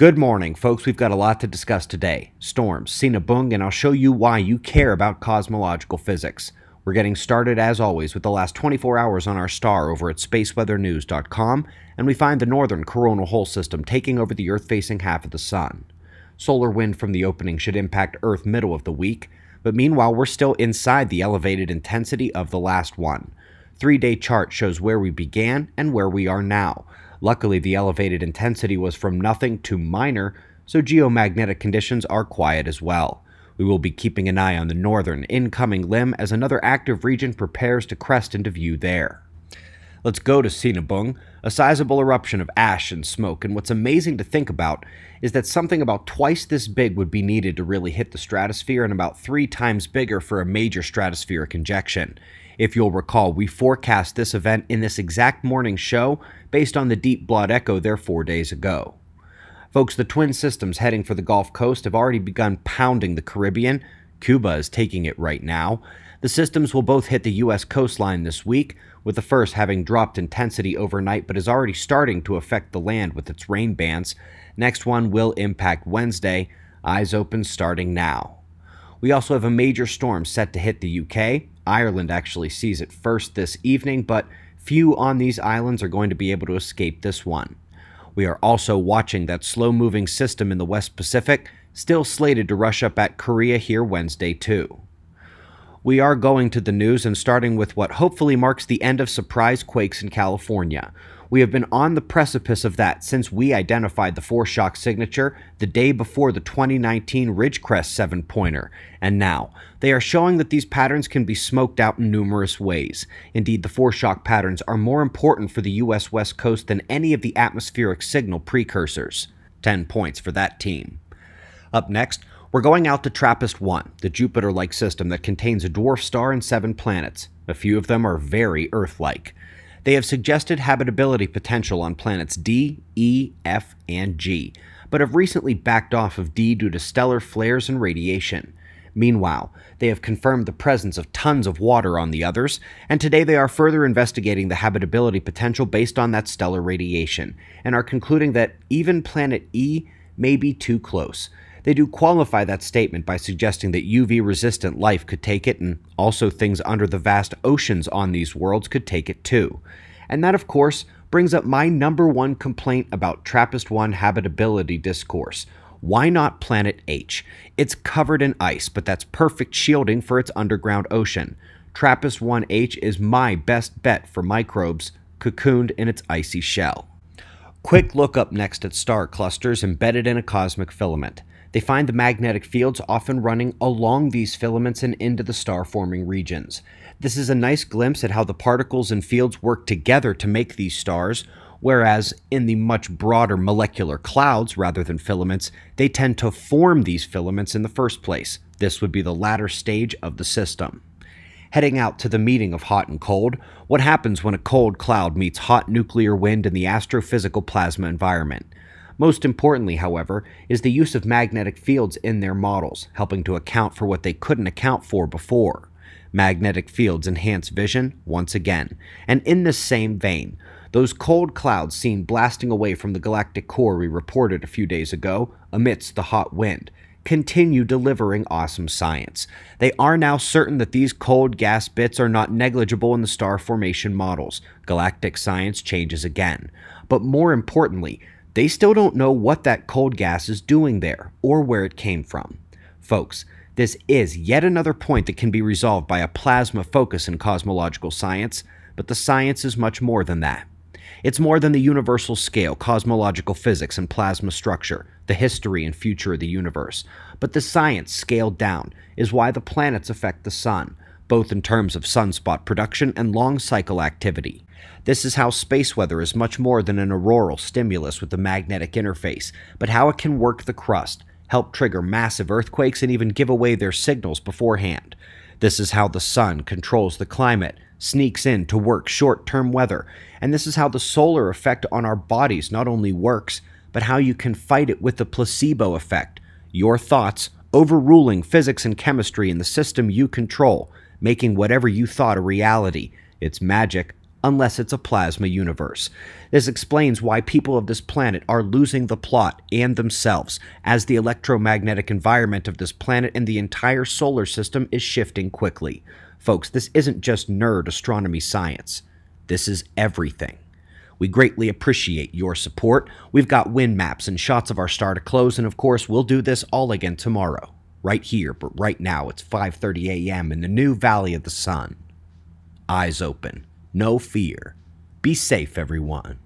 Good morning, folks. We've got a lot to discuss today. Storms, Sinabung, and I'll show you why you care about cosmological physics. We're getting started, as always, with the last 24 hours on our star over at spaceweathernews.com, and we find the northern coronal hole system taking over the Earth facing half of the Sun. Solar wind from the opening should impact Earth middle of the week, but meanwhile, we're still inside the elevated intensity of the last one. Three day chart shows where we began and where we are now. Luckily, the elevated intensity was from nothing to minor, so geomagnetic conditions are quiet as well. We will be keeping an eye on the northern incoming limb as another active region prepares to crest into view there. Let's go to Sinabung, a sizable eruption of ash and smoke, and what's amazing to think about is that something about twice this big would be needed to really hit the stratosphere and about three times bigger for a major stratospheric injection. If you'll recall, we forecast this event in this exact morning show based on the deep blood echo there four days ago. Folks, the twin systems heading for the Gulf Coast have already begun pounding the Caribbean. Cuba is taking it right now. The systems will both hit the U.S. coastline this week, with the first having dropped intensity overnight but is already starting to affect the land with its rain bands. Next one will impact Wednesday. Eyes open starting now. We also have a major storm set to hit the UK. Ireland actually sees it first this evening, but few on these islands are going to be able to escape this one. We are also watching that slow moving system in the West Pacific, still slated to rush up at Korea here Wednesday, too. We are going to the news and starting with what hopefully marks the end of surprise quakes in California. We have been on the precipice of that since we identified the foreshock signature the day before the 2019 Ridgecrest 7 pointer, and now they are showing that these patterns can be smoked out in numerous ways. Indeed, the foreshock patterns are more important for the US West Coast than any of the atmospheric signal precursors. 10 points for that team. Up next, we're going out to TRAPPIST 1, the Jupiter like system that contains a dwarf star and seven planets. A few of them are very Earth like. They have suggested habitability potential on planets D, E, F, and G, but have recently backed off of D due to stellar flares and radiation. Meanwhile, they have confirmed the presence of tons of water on the others, and today they are further investigating the habitability potential based on that stellar radiation, and are concluding that even planet E may be too close. They do qualify that statement by suggesting that UV resistant life could take it, and also things under the vast oceans on these worlds could take it too. And that, of course, brings up my number one complaint about TRAPPIST 1 habitability discourse. Why not Planet H? It's covered in ice, but that's perfect shielding for its underground ocean. TRAPPIST 1H is my best bet for microbes cocooned in its icy shell. Quick look up next at star clusters embedded in a cosmic filament. They find the magnetic fields often running along these filaments and into the star forming regions. This is a nice glimpse at how the particles and fields work together to make these stars, whereas in the much broader molecular clouds rather than filaments, they tend to form these filaments in the first place. This would be the latter stage of the system. Heading out to the meeting of hot and cold, what happens when a cold cloud meets hot nuclear wind in the astrophysical plasma environment? Most importantly, however, is the use of magnetic fields in their models, helping to account for what they couldn't account for before. Magnetic fields enhance vision once again. And in this same vein, those cold clouds seen blasting away from the galactic core we reported a few days ago amidst the hot wind continue delivering awesome science. They are now certain that these cold gas bits are not negligible in the star formation models. Galactic science changes again. But more importantly, they still don't know what that cold gas is doing there or where it came from. Folks, this is yet another point that can be resolved by a plasma focus in cosmological science, but the science is much more than that. It's more than the universal scale, cosmological physics, and plasma structure, the history and future of the universe. But the science, scaled down, is why the planets affect the sun, both in terms of sunspot production and long cycle activity. This is how space weather is much more than an auroral stimulus with the magnetic interface, but how it can work the crust, help trigger massive earthquakes, and even give away their signals beforehand. This is how the sun controls the climate, sneaks in to work short term weather, and this is how the solar effect on our bodies not only works, but how you can fight it with the placebo effect. Your thoughts overruling physics and chemistry in the system you control, making whatever you thought a reality. It's magic unless it's a plasma universe. This explains why people of this planet are losing the plot and themselves, as the electromagnetic environment of this planet and the entire solar system is shifting quickly. Folks, this isn't just nerd astronomy science. This is everything. We greatly appreciate your support. We've got wind maps and shots of our star to close, and of course, we'll do this all again tomorrow. Right here, but right now it's 5:30 a.m. in the new Valley of the Sun. Eyes open, no fear. Be safe, everyone.